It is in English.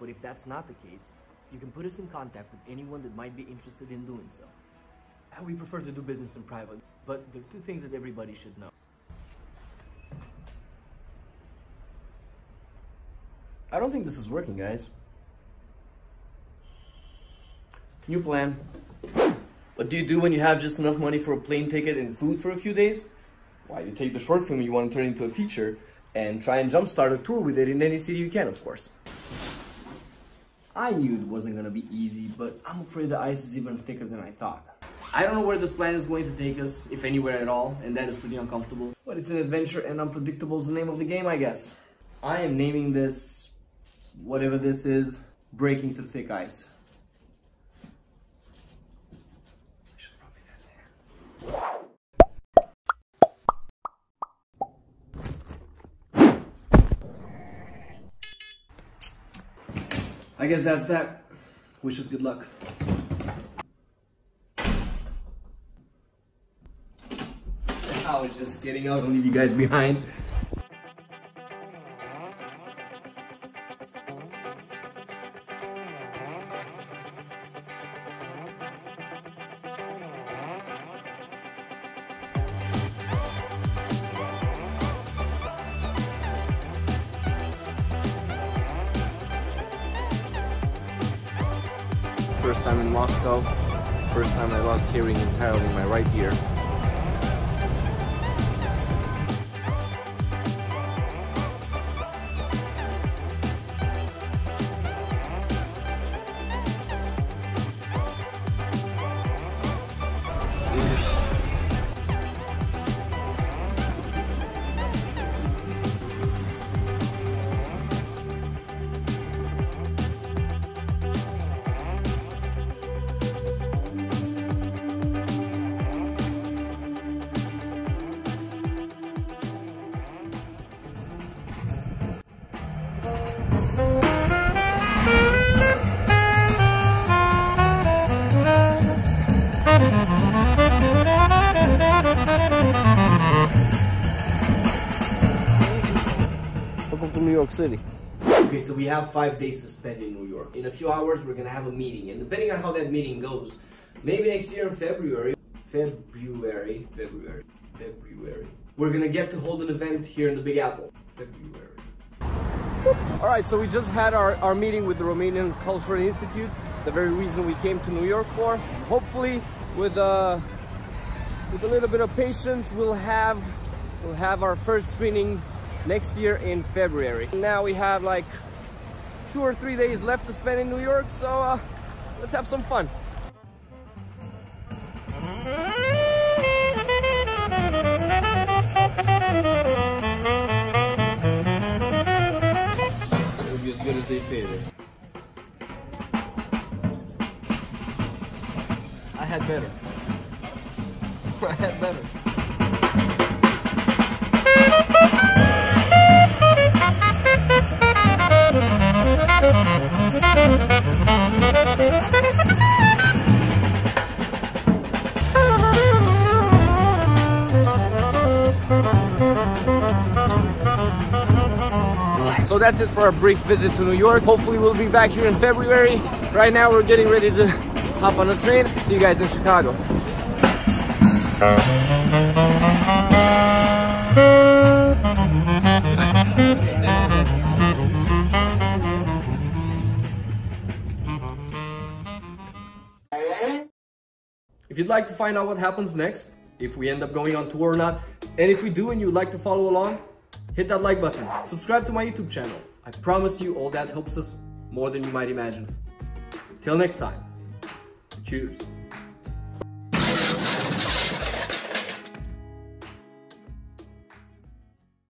But if that's not the case, you can put us in contact with anyone that might be interested in doing so. And we prefer to do business in private, but there are two things that everybody should know. I don't think this is working, guys. New plan. What do you do when you have just enough money for a plane ticket and food for a few days? Why, you take the short film you want to turn into a feature and try and jumpstart a tour with it in any city you can, of course. I knew it wasn't gonna be easy, but I'm afraid the ice is even thicker than I thought. I don't know where this plan is going to take us, if anywhere at all, and that is pretty uncomfortable. But it's an adventure and unpredictable is the name of the game, I guess. I am naming this, whatever this is, Breaking Through Thick Ice. I should probably get that. I guess that's that. Wish us good luck. I was just getting out and leave you guys behind. First time in Moscow. First time I lost hearing entirely in my right ear. To New York City. Okay, so we have five days to spend in New York. In a few hours, we're gonna have a meeting, and depending on how that meeting goes, maybe next year in February, February, February, February, we're gonna get to hold an event here in the Big Apple. February. All right, so we just had our, our meeting with the Romanian Cultural Institute, the very reason we came to New York for. Hopefully, with uh, with a little bit of patience, we'll have we'll have our first screening next year in February. Now we have like two or three days left to spend in New York, so uh, let's have some fun. It'll be as good as they say it is. I had better. I had better. So that's it for our brief visit to New York. Hopefully we'll be back here in February. Right now we're getting ready to hop on a train. See you guys in Chicago. If you'd like to find out what happens next, if we end up going on tour or not, and if we do and you'd like to follow along, hit that like button, subscribe to my YouTube channel. I promise you all that helps us more than you might imagine. Till next time, cheers.